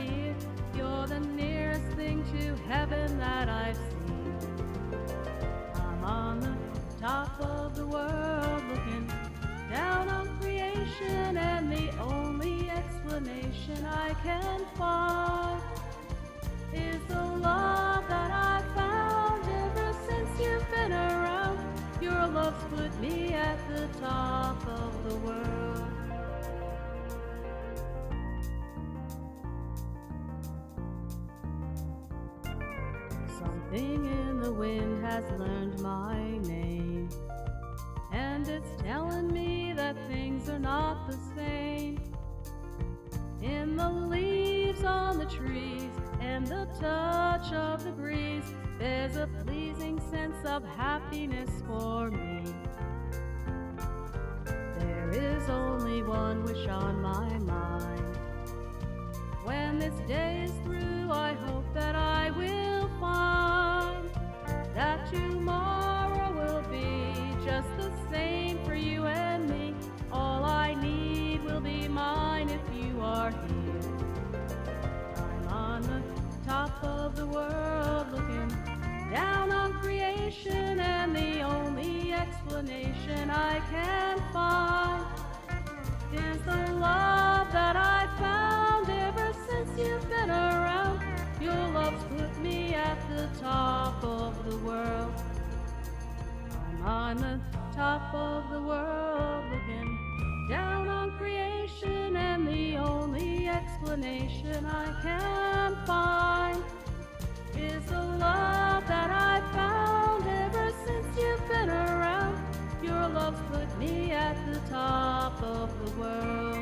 here. You're the nearest thing to heaven that I've seen. I'm on the top of the world looking down on creation, and the only explanation I can find is the love that I found ever since you've been around. Your love's put me at the top of the world. Something in the wind has learned my name, and it's telling me that things are not the same. In the leaves on the trees and the touch of the breeze, there's a pleasing sense of happiness for me. There is only one wish on my mind. When this day is through, I hope that I will find that tomorrow will be just the same for you and me. All I need will be mine if you are here. I'm on the top of the world looking down on creation, and the only explanation I can find is the love that I found the world. I'm on the top of the world looking down on creation, and the only explanation I can find is the love that I found ever since you've been around. Your love's put me at the top of the world.